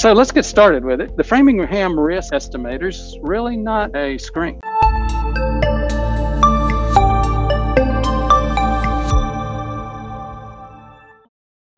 So let's get started with it. The Framingham risk estimator is really not a screen.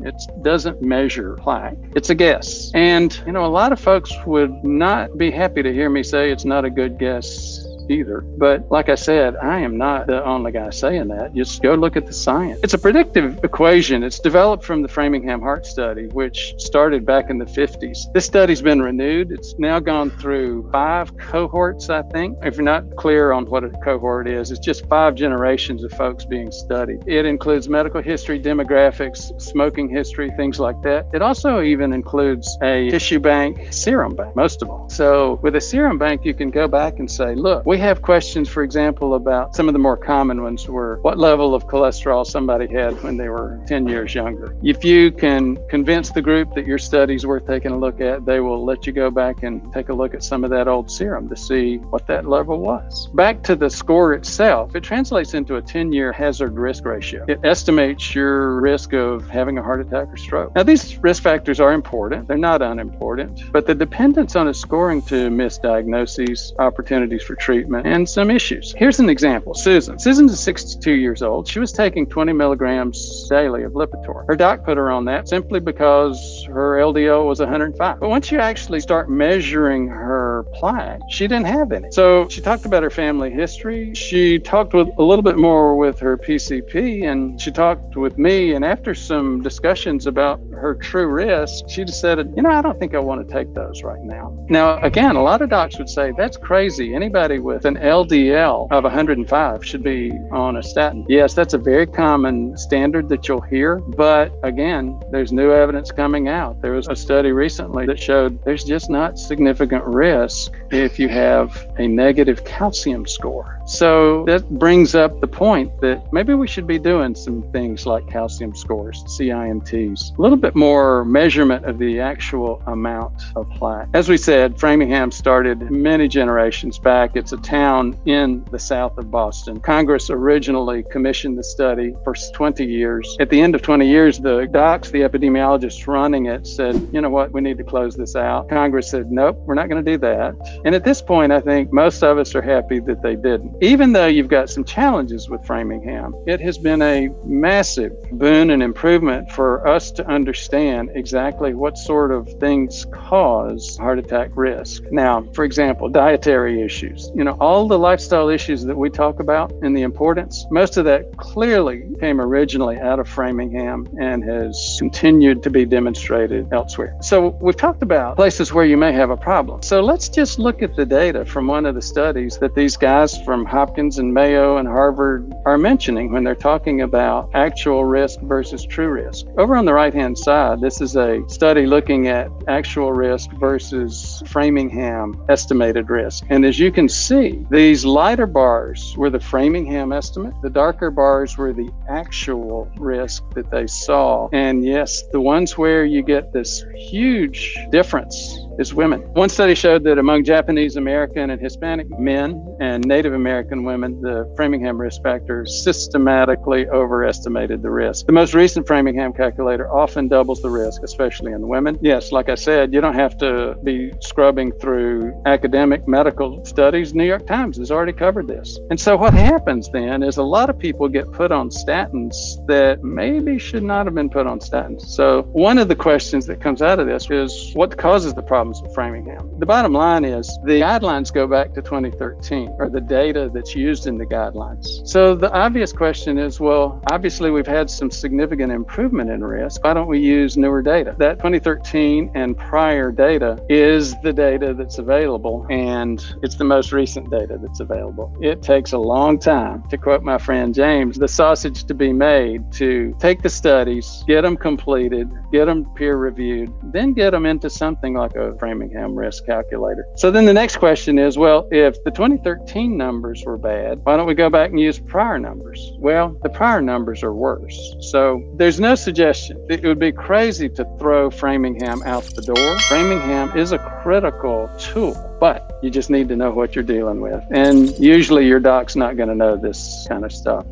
It doesn't measure plaque. It's a guess. And, you know, a lot of folks would not be happy to hear me say it's not a good guess either. But like I said, I am not the only guy saying that. Just go look at the science. It's a predictive equation. It's developed from the Framingham Heart Study, which started back in the 50s. This study's been renewed. It's now gone through five cohorts, I think. If you're not clear on what a cohort is, it's just five generations of folks being studied. It includes medical history, demographics, smoking history, things like that. It also even includes a tissue bank, serum bank, most of all. So with a serum bank, you can go back and say, look, we have questions, for example, about some of the more common ones were what level of cholesterol somebody had when they were 10 years younger. If you can convince the group that your study is worth taking a look at, they will let you go back and take a look at some of that old serum to see what that level was. Back to the score itself, it translates into a 10 year hazard risk ratio. It estimates your risk of having a heart attack or stroke. Now, these risk factors are important, they're not unimportant, but the dependence on a scoring to misdiagnoses, opportunities for treatment, treatment and some issues. Here's an example Susan. Susan is 62 years old. She was taking 20 milligrams daily of Lipitor. Her doc put her on that simply because her LDL was 105. But once you actually start measuring her plaque, she didn't have any. So she talked about her family history. She talked with a little bit more with her PCP and she talked with me. And after some discussions about her true risk, she decided, you know, I don't think I want to take those right now. Now, again, a lot of docs would say that's crazy. Anybody with an LDL of 105 should be on a statin. Yes, that's a very common standard that you'll hear, but again, there's new evidence coming out. There was a study recently that showed there's just not significant risk if you have a negative calcium score. So that brings up the point that maybe we should be doing some things like calcium scores, CIMTs, a little bit more measurement of the actual amount of plaque. As we said, Framingham started many generations back. It's a town in the south of Boston. Congress originally commissioned the study for 20 years. At the end of 20 years, the docs, the epidemiologists running it, said, you know what, we need to close this out. Congress said, nope, we're not going to do that. And at this point, I think most of us are happy that they didn't even though you've got some challenges with Framingham, it has been a massive boon and improvement for us to understand exactly what sort of things cause heart attack risk. Now, for example, dietary issues. You know, all the lifestyle issues that we talk about and the importance, most of that clearly came originally out of Framingham and has continued to be demonstrated elsewhere. So we've talked about places where you may have a problem. So let's just look at the data from one of the studies that these guys from Hopkins and Mayo and Harvard are mentioning when they're talking about actual risk versus true risk. Over on the right hand side, this is a study looking at actual risk versus Framingham estimated risk. And as you can see, these lighter bars were the Framingham estimate, the darker bars were the actual risk that they saw. And yes, the ones where you get this huge difference is women. One study showed that among Japanese American and Hispanic men and Native American women, the Framingham risk factor systematically overestimated the risk. The most recent Framingham calculator often doubles the risk, especially in women. Yes, like I said, you don't have to be scrubbing through academic medical studies. New York Times has already covered this. And so what happens then is a lot of people get put on statins that maybe should not have been put on statins. So one of the questions that comes out of this is what causes the problem? Framingham. The bottom line is the guidelines go back to 2013, or the data that's used in the guidelines. So the obvious question is well, obviously we've had some significant improvement in risk. Why don't we use newer data? That 2013 and prior data is the data that's available, and it's the most recent data that's available. It takes a long time, to quote my friend James, the sausage to be made to take the studies, get them completed, get them peer reviewed, then get them into something like a Framingham risk calculator. So then the next question is well, if the 2013 numbers were bad, why don't we go back and use prior numbers? Well, the prior numbers are worse. So there's no suggestion. It would be crazy to throw Framingham out the door. Framingham is a critical tool, but you just need to know what you're dealing with. And usually your doc's not going to know this kind of stuff.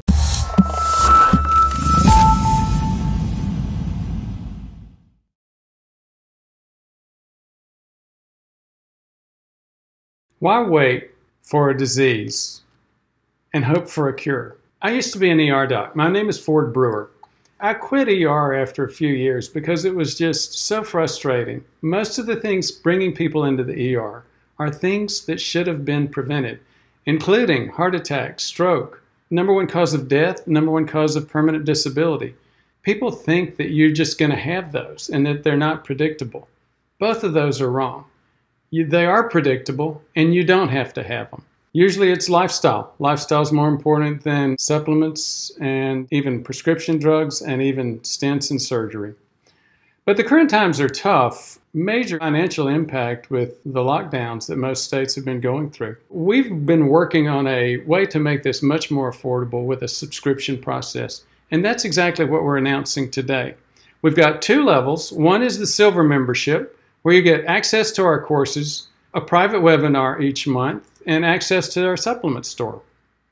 Why wait for a disease and hope for a cure? I used to be an ER doc. My name is Ford Brewer. I quit ER after a few years because it was just so frustrating. Most of the things bringing people into the ER are things that should have been prevented, including heart attack, stroke, number one cause of death, number one cause of permanent disability. People think that you're just going to have those and that they're not predictable. Both of those are wrong. You, they are predictable and you don't have to have them. Usually it's lifestyle. Lifestyle is more important than supplements and even prescription drugs and even stents and surgery. But the current times are tough. Major financial impact with the lockdowns that most states have been going through. We've been working on a way to make this much more affordable with a subscription process. And that's exactly what we're announcing today. We've got two levels. One is the silver membership, where you get access to our courses, a private webinar each month, and access to our supplement store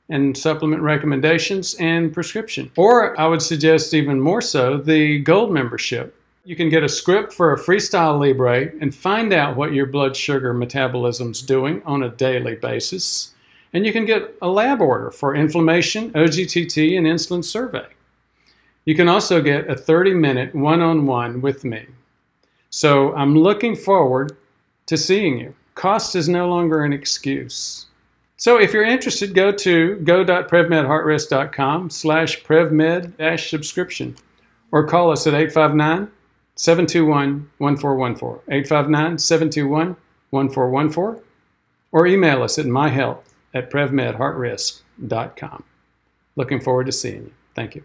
and supplement recommendations and prescription. Or I would suggest even more so the gold membership. You can get a script for a freestyle Libre and find out what your blood sugar metabolism's doing on a daily basis. And you can get a lab order for inflammation, OGTT, and insulin survey. You can also get a 30 minute one on one with me so I'm looking forward to seeing you. Cost is no longer an excuse. So if you're interested, go to go.prevmedheartrisk.com slash prevmed-subscription or call us at 859 721 1414. 859 721 1414, or email us at myhealth at prevmedheartrisk.com. Looking forward to seeing you. Thank you.